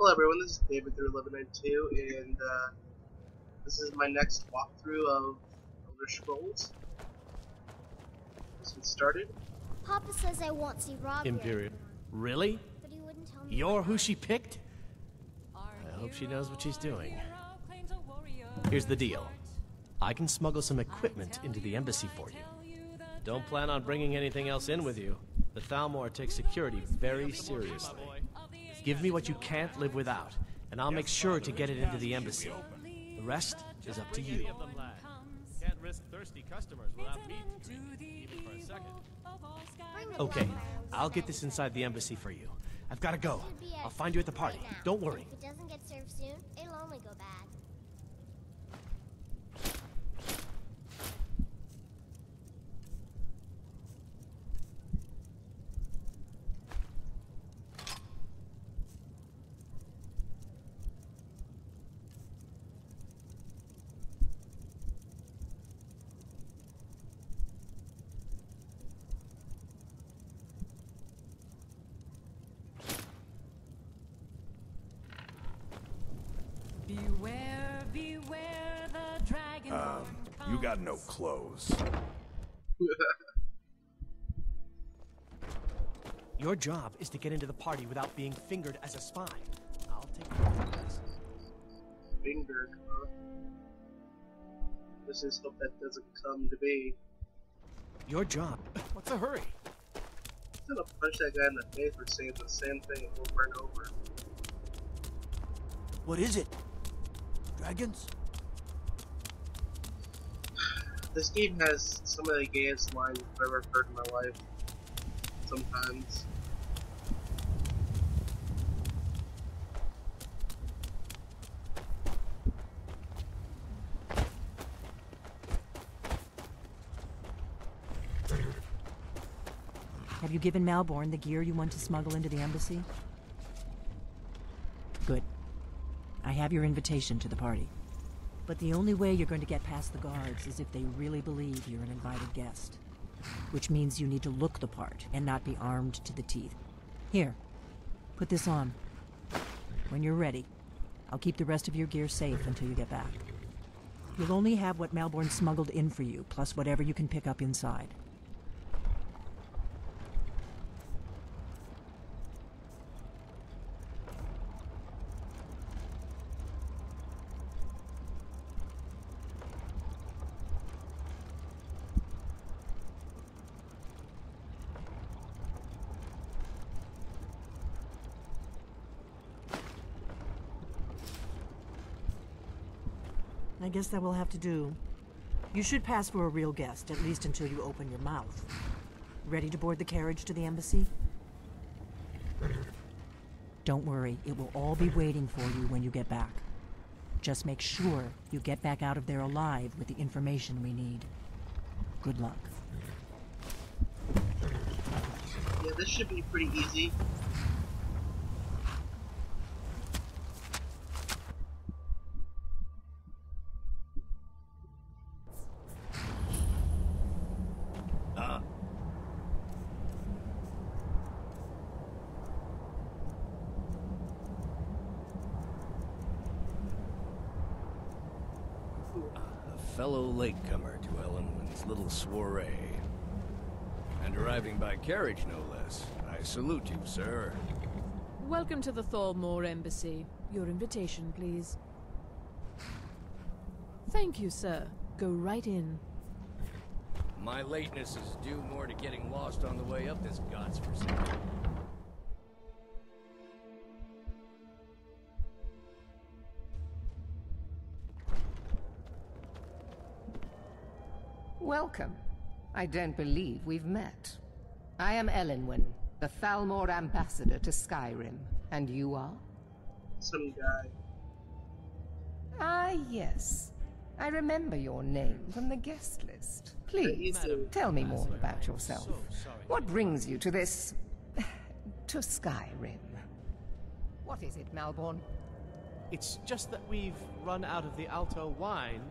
Hello everyone, this is David through 1192, and uh, this is my next walkthrough of Elder Scrolls. Let's get started. Papa says I won't see Rob yet, Imperial. Really? but he wouldn't tell me. You're who she picked? I hope she knows what she's doing. Here's the deal. I can smuggle some equipment into the embassy for you. Don't plan on bringing anything else in with you. The Thalmor takes security very seriously. Give me what you can't live without, and I'll make sure to get it into the embassy. The rest is up to you. Okay, I'll get this inside the embassy for you. I've gotta go. I'll find you at the party. Don't worry. If it doesn't get served soon, it'll only go bad. Beware, beware the dragon. Um, you got no clothes. Your job is to get into the party without being fingered as a spy. I'll take care of the rest. Fingered, huh? Let's just hope that doesn't come to be. Your job. What's the hurry? I'm gonna punch that guy in the face for saying the same thing over and over. What is it? Dragons? This game has some of the gayest lines I've ever heard in my life. Sometimes. Have you given Malborn the gear you want to smuggle into the embassy? Good. I have your invitation to the party. But the only way you're going to get past the guards is if they really believe you're an invited guest. Which means you need to look the part and not be armed to the teeth. Here, put this on. When you're ready, I'll keep the rest of your gear safe until you get back. You'll only have what Malborn smuggled in for you, plus whatever you can pick up inside. Guess that will have to do. You should pass for a real guest, at least until you open your mouth. Ready to board the carriage to the embassy? Don't worry, it will all be waiting for you when you get back. Just make sure you get back out of there alive with the information we need. Good luck. Yeah, this should be pretty easy. A fellow latecomer to Elenwen's little soiree. And arriving by carriage, no less. I salute you, sir. Welcome to the Thalmor Embassy. Your invitation, please. Thank you, sir. Go right in. My lateness is due more to getting lost on the way up this godforsaken. Welcome. I don't believe we've met. I am Elenwen, the Thalmor ambassador to Skyrim. And you are? Some guy. Ah, yes. I remember your name from the guest list. Please, Madam tell me more about yourself. So. What brings you to this... to Skyrim? What is it, Malborn? It's just that we've run out of the Alto wine.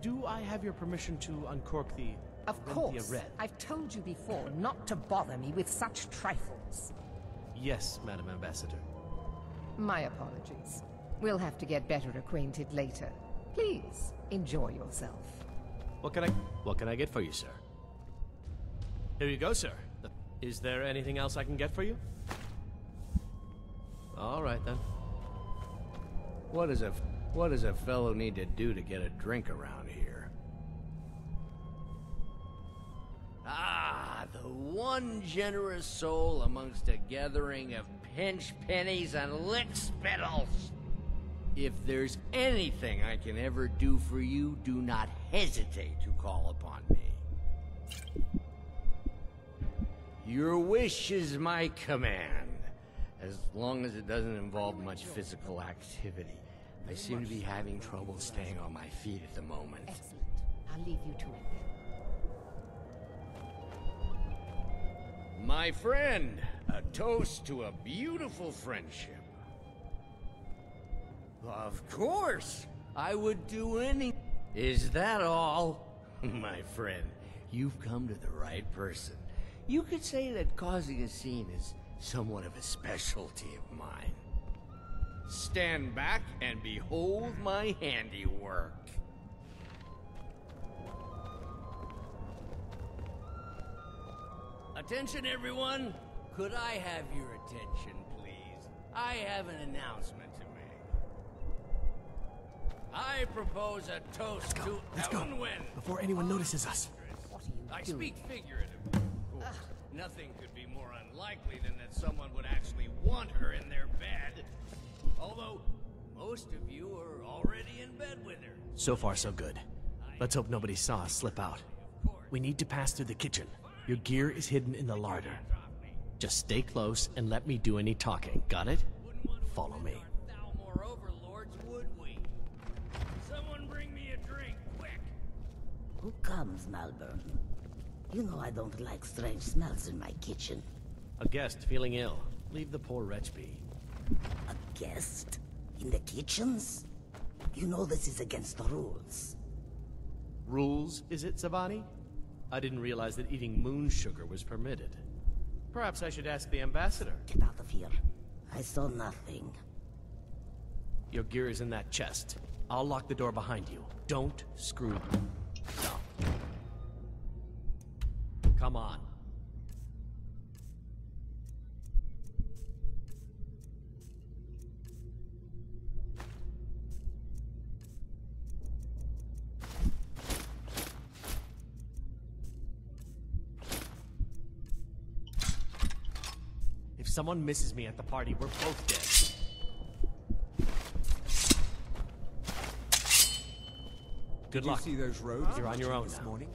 Do I have your permission to uncork the Of course. Red? I've told you before not to bother me with such trifles. Yes, Madam Ambassador. My apologies. We'll have to get better acquainted later. Please, enjoy yourself. What can I what can I get for you, sir? Here you go, sir. Is there anything else I can get for you? All right then. What does a what does a fellow need to do to get a drink around one generous soul amongst a gathering of pinch pennies and lick spittles. If there's anything I can ever do for you, do not hesitate to call upon me. Your wish is my command, as long as it doesn't involve much physical activity. I seem to be having trouble staying on my feet at the moment. Excellent. I'll leave you to it then. My friend, a toast to a beautiful friendship. Of course! I would do any... Is that all? My friend, you've come to the right person. You could say that causing a scene is somewhat of a specialty of mine. Stand back and behold my handiwork. Attention, everyone! Could I have your attention, please? I have an announcement to make. I propose a toast Let's go. to Let's go. Wynn. Before anyone notices us. What are you I doing? speak figuratively, of course. Nothing could be more unlikely than that someone would actually want her in their bed. Although, most of you are already in bed with her. So far so good. Let's hope nobody saw us slip out. We need to pass through the kitchen. Your gear is hidden in the larder. Just stay close and let me do any talking. Got it? Follow me. Thalmor overlords, would we? Someone bring me a drink, quick! Who comes, Malborn? You know I don't like strange smells in my kitchen. A guest feeling ill. Leave the poor wretch be. A guest? In the kitchens? You know this is against the rules. Rules, is it, Tsavani? I didn't realize that eating moon sugar was permitted. Perhaps I should ask the ambassador. Get out of here. I saw nothing. Your gear is in that chest. I'll lock the door behind you. Don't screw. If someone misses me at the party, we're both dead. Good Did luck. you see those rogues You're on your own this now. morning?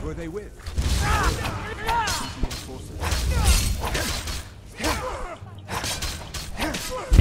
Who are they with? Damn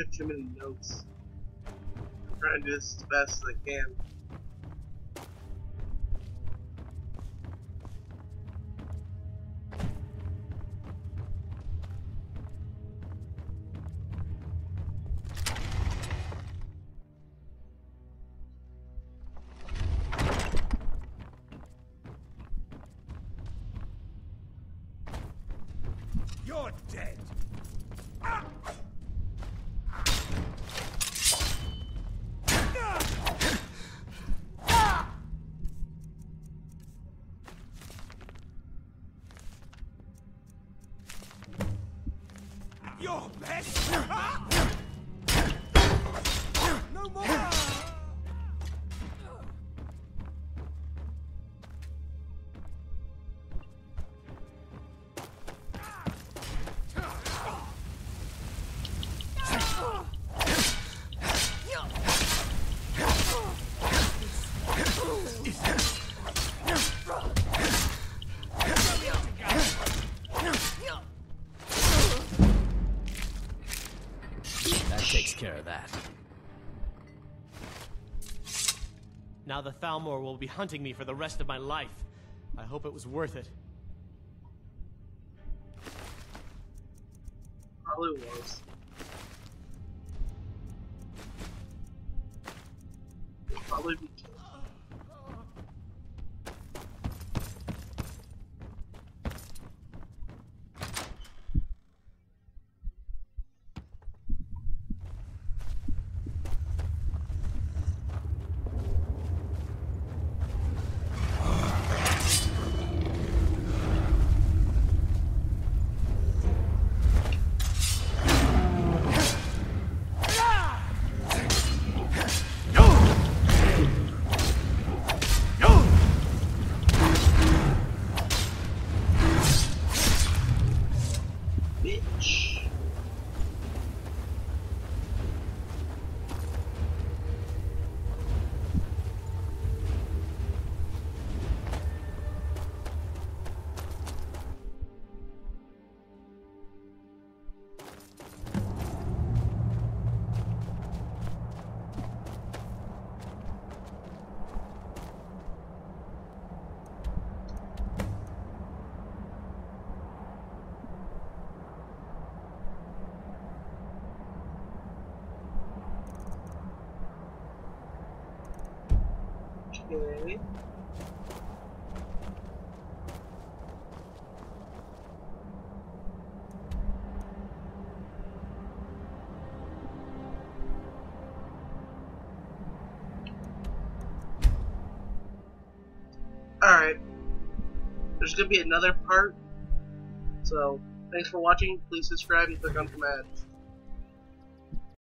took too many notes. I'm trying to do this as best as I can. Now the Thalmor will be hunting me for the rest of my life. I hope it was worth it. Probably was. Probably be Okay. Alright. There's gonna be another part. So, thanks for watching. Please subscribe and click on the ads.